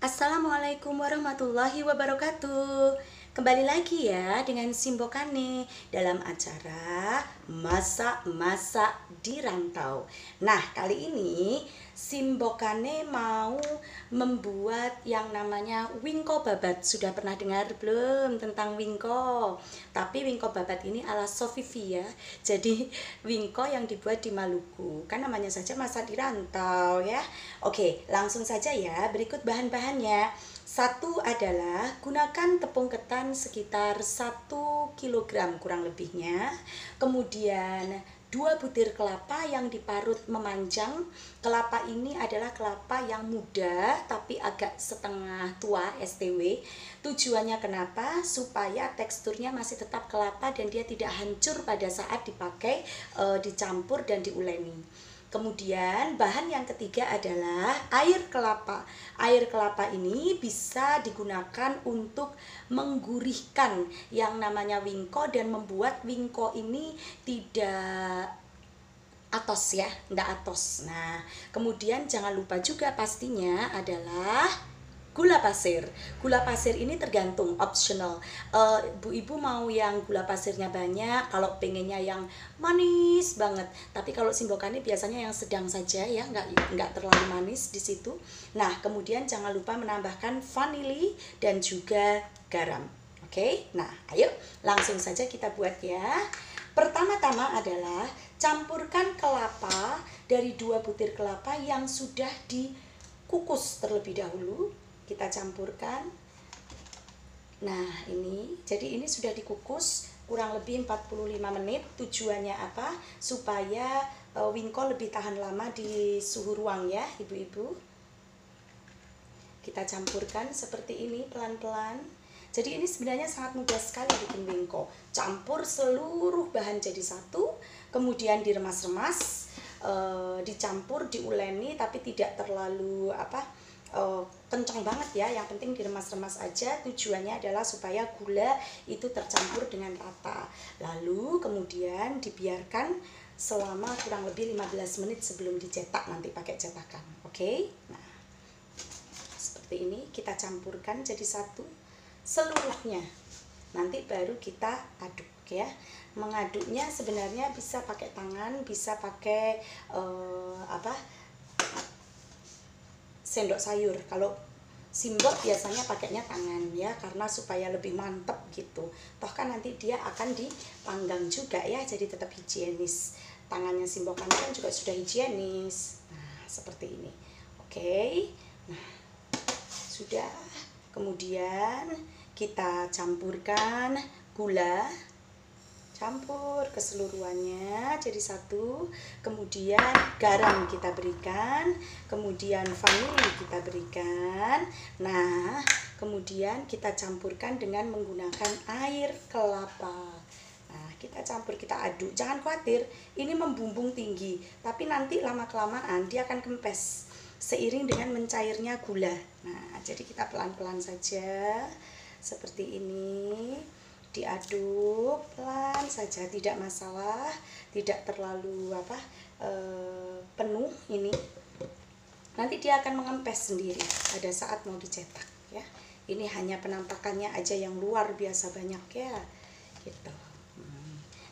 Assalamualaikum warahmatullahi wabarakatuh. Kembali lagi ya dengan Simbokane dalam acara Masak-Masak di Rantau Nah kali ini Simbokane mau membuat yang namanya wingko babat. Sudah pernah dengar belum tentang wingko? Tapi wingko babat ini ala Sofivi ya. Jadi wingko yang dibuat di Maluku. Kan namanya saja masak di rantau ya. Oke langsung saja ya. Berikut bahan-bahannya. Satu adalah gunakan tepung ketan sekitar 1 kg kurang lebihnya. Kemudian dua butir kelapa yang diparut memanjang. Kelapa ini adalah kelapa yang muda tapi agak setengah tua STW. Tujuannya kenapa? Supaya teksturnya masih tetap kelapa dan dia tidak hancur pada saat dipakai, e, dicampur dan diuleni. Kemudian bahan yang ketiga adalah air kelapa. Air kelapa ini bisa digunakan untuk menggurihkan yang namanya wingko dan membuat wingko ini tidak atos ya, tidak atos. Nah, kemudian jangan lupa juga pastinya adalah gula pasir. Gula pasir ini tergantung optional. Uh, ibu-ibu mau yang gula pasirnya banyak, kalau pengennya yang manis banget. Tapi kalau simbokane biasanya yang sedang saja ya, nggak nggak terlalu manis di situ. Nah, kemudian jangan lupa menambahkan vanili dan juga garam. Oke, okay? nah ayo langsung saja kita buat ya. Pertama-tama adalah campurkan kelapa dari dua butir kelapa yang sudah dikukus terlebih dahulu kita campurkan. Nah ini jadi ini sudah dikukus kurang lebih 45 menit. Tujuannya apa? Supaya uh, wingko lebih tahan lama di suhu ruang ya ibu-ibu. Kita campurkan seperti ini pelan-pelan. Jadi ini sebenarnya sangat mudah sekali bikin wingko campur seluruh bahan jadi satu kemudian diremas-remas uh, dicampur diuleni tapi tidak terlalu apa uh, kencang banget ya. Yang penting diremas-remas aja. Tujuannya adalah supaya gula itu tercampur dengan rata. Lalu kemudian dibiarkan selama kurang lebih 15 menit sebelum dicetak nanti pakai cetakan. Oke? Okay? nah seperti ini kita campurkan jadi satu seluruhnya. Nanti baru kita aduk ya. Mengaduknya sebenarnya bisa pakai tangan bisa pakai uh, apa sendok sayur. Kalau simbol biasanya pakainya tangan ya karena supaya lebih mantep gitu. Toh kan nanti dia akan dipanggang juga ya jadi tetap higienis. Tangannya simbol kan juga sudah higienis. Nah seperti ini. Oke. Nah sudah. Kemudian kita campurkan gula campur keseluruhannya jadi satu. Kemudian garam kita berikan kemudian vanili kita berikan. Nah kemudian kita campurkan dengan menggunakan air kelapa. Nah kita campur kita aduk. Jangan khawatir ini membumbung tinggi tapi nanti lama kelamaan dia akan kempes seiring dengan mencairnya gula. Nah jadi kita pelan-pelan saja seperti ini diaduk pelan saja tidak masalah tidak terlalu apa e, penuh ini. Nanti dia akan mengempes sendiri pada saat mau dicetak ya. Ini hanya penampakannya aja yang luar biasa banyak ya gitu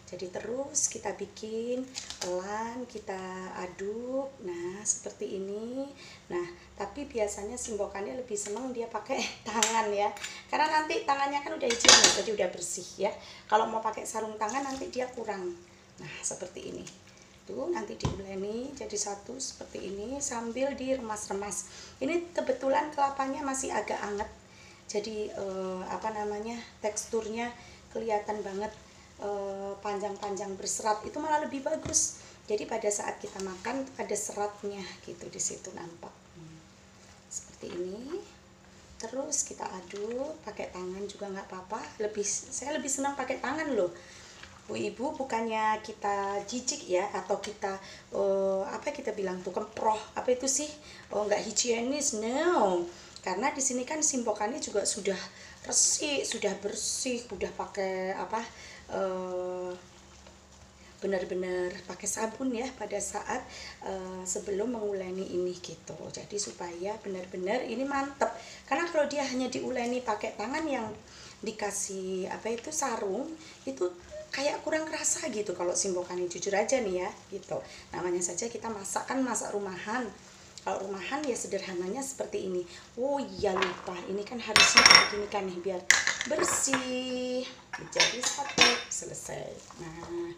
jadi terus kita bikin pelan kita aduk. Nah seperti ini. Nah tapi biasanya simbokannya lebih senang dia pakai tangan ya. Karena nanti tangannya kan udah hijau jadi udah bersih ya. Kalau mau pakai sarung tangan nanti dia kurang. Nah seperti ini. Tuh nanti diuleni jadi satu seperti ini sambil diremas-remas. Ini kebetulan kelapanya masih agak anget. Jadi eh, apa namanya teksturnya kelihatan banget panjang-panjang berserat itu malah lebih bagus. Jadi pada saat kita makan ada seratnya gitu di situ nampak. Seperti ini. Terus kita aduk pakai tangan juga nggak apa-apa. Lebih saya lebih senang pakai tangan loh. Bu ibu bukannya kita jijik ya? Atau kita uh, apa kita bilang tuh kemproh apa itu sih? Oh nggak higienis no. Karena di sini kan simpokannya juga sudah resik sudah bersih sudah pakai apa uh, benar-benar pakai sabun ya pada saat uh, sebelum menguleni ini gitu. Jadi supaya benar-benar ini mantep. Karena kalau dia hanya diuleni pakai tangan yang dikasih apa itu sarung itu kayak kurang kerasa gitu kalau simbokan jujur aja nih ya gitu. Namanya saja kita masak kan masak rumahan kalau rumahan ya sederhananya seperti ini. Oh iya lupa. Ini kan harusnya begini kan nih biar bersih. Jadi satu selesai. Nah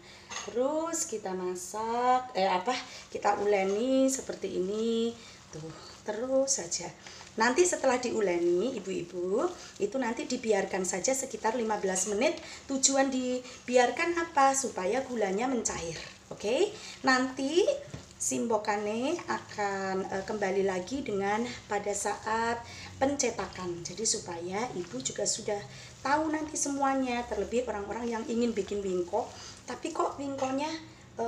terus kita masak eh apa? Kita uleni seperti ini. Tuh terus saja. Nanti setelah diuleni ibu-ibu itu nanti dibiarkan saja sekitar 15 menit. Tujuan dibiarkan apa? Supaya gulanya mencair oke? Okay? nanti Simbokane akan e, kembali lagi dengan pada saat pencetakan. Jadi supaya ibu juga sudah tahu nanti semuanya. Terlebih orang-orang yang ingin bikin wingko, tapi kok wingkonya e,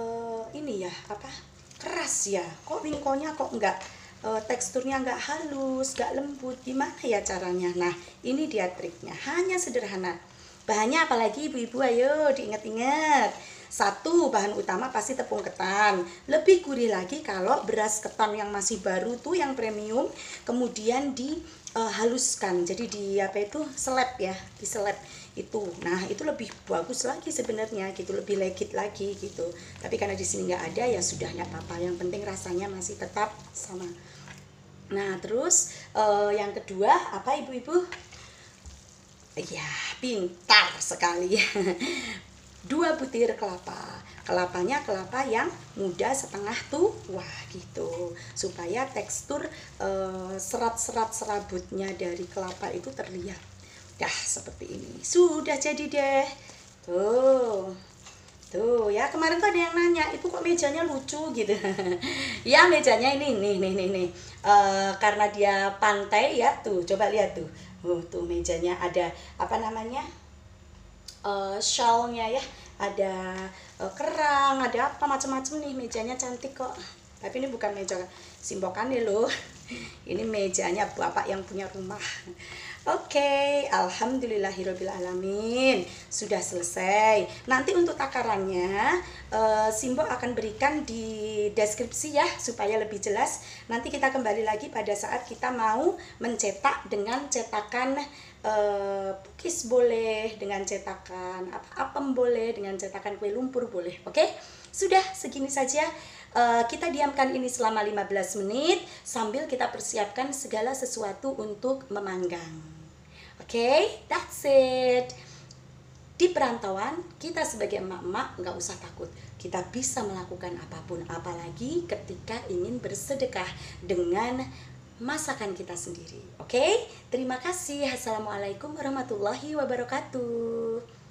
ini ya apa keras ya? Kok wingkonya kok enggak e, teksturnya enggak halus, enggak lembut? Gimana ya caranya? Nah ini dia triknya. Hanya sederhana. Bahannya apalagi ibu-ibu ayo diingat-ingat satu, bahan utama pasti tepung ketan. Lebih gurih lagi kalau beras ketan yang masih baru tuh yang premium kemudian dihaluskan. Uh, Jadi di apa itu seleb ya, di seleb itu. Nah, itu lebih bagus lagi sebenarnya gitu, lebih legit lagi gitu. Tapi karena di sini nggak ada ya sudah nggak apa-apa. Yang penting rasanya masih tetap sama. Nah, terus uh, yang kedua apa ibu-ibu? Ya, pintar sekali. dua butir kelapa. Kelapanya kelapa yang muda setengah tuh wah gitu. Supaya tekstur eh, serat-serat serabutnya dari kelapa itu terlihat dah seperti ini. Sudah jadi deh. Tuh. Tuh ya. Kemarin tuh ada yang nanya itu kok mejanya lucu? gitu. Ya mejanya ini nih nih nih nih. Uh, karena dia pantai ya tuh. Coba lihat tuh. Uh, tuh mejanya ada apa namanya uh, shawlnya ya. Ada uh, kerang ada apa macam-macam nih mejanya cantik kok. Tapi ini bukan meja simbokan nih loh. Ini mejanya bapak yang punya rumah. Oke, okay, alhamdulillahirobbilalamin. Sudah selesai. Nanti untuk takarannya, uh, Simbo akan berikan di deskripsi ya supaya lebih jelas. Nanti kita kembali lagi pada saat kita mau mencetak dengan cetakan uh, pukis boleh, dengan cetakan apa apem boleh, dengan cetakan kue lumpur boleh. Oke, okay? sudah segini saja. Uh, kita diamkan ini selama 15 menit sambil kita persiapkan segala sesuatu untuk memanggang. Oke, okay? that's it. Di perantauan, kita sebagai emak-emak nggak usah takut. Kita bisa melakukan apa pun, apalagi ketika ingin bersedekah dengan masakan kita sendiri. Oke, okay? terima kasih. Assalamualaikum warahmatullahi wabarakatuh.